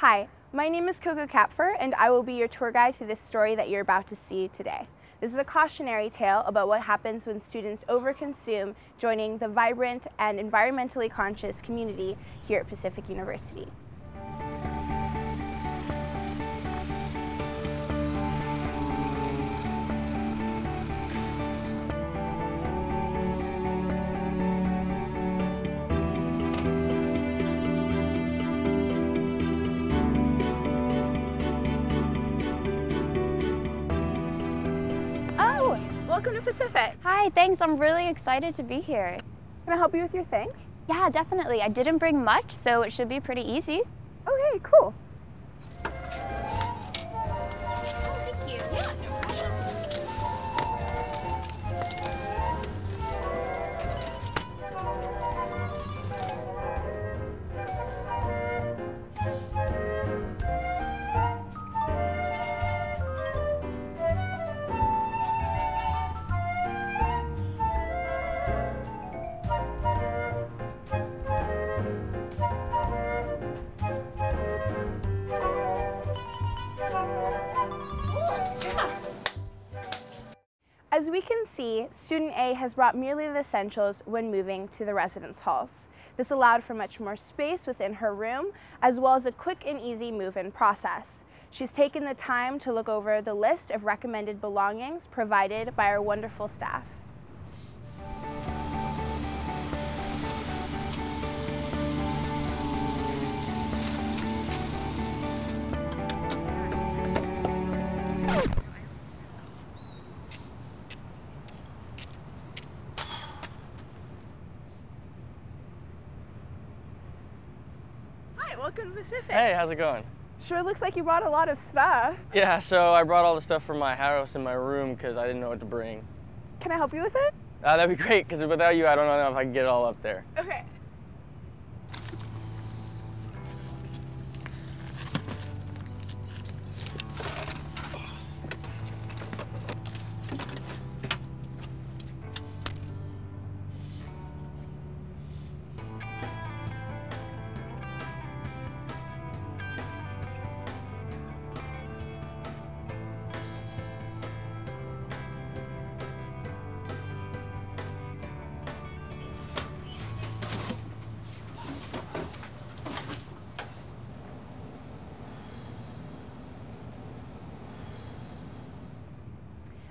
Hi, my name is Coco Kapfer and I will be your tour guide to this story that you're about to see today. This is a cautionary tale about what happens when students overconsume joining the vibrant and environmentally conscious community here at Pacific University. Welcome to Pacific. Hi, thanks. I'm really excited to be here. Can I help you with your thing? Yeah, definitely. I didn't bring much, so it should be pretty easy. Okay, cool. As we can see, student A has brought merely the essentials when moving to the residence halls. This allowed for much more space within her room, as well as a quick and easy move-in process. She's taken the time to look over the list of recommended belongings provided by our wonderful staff. Welcome to Pacific. Hey, how's it going? Sure looks like you brought a lot of stuff. Yeah, so I brought all the stuff from my house in my room because I didn't know what to bring. Can I help you with it? Uh, that'd be great because without you, I don't know if I can get it all up there. Okay.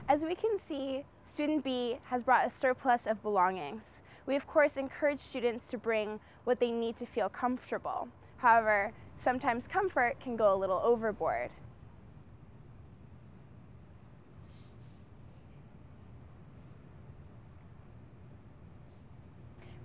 As we can see, student B has brought a surplus of belongings. We of course encourage students to bring what they need to feel comfortable. However, sometimes comfort can go a little overboard.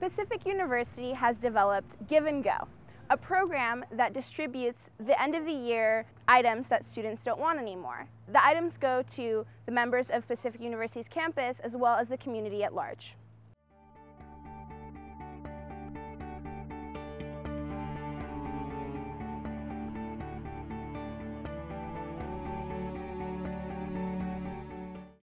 Pacific University has developed Give and Go, a program that distributes the end of the year items that students don't want anymore. The items go to the members of Pacific University's campus as well as the community at large.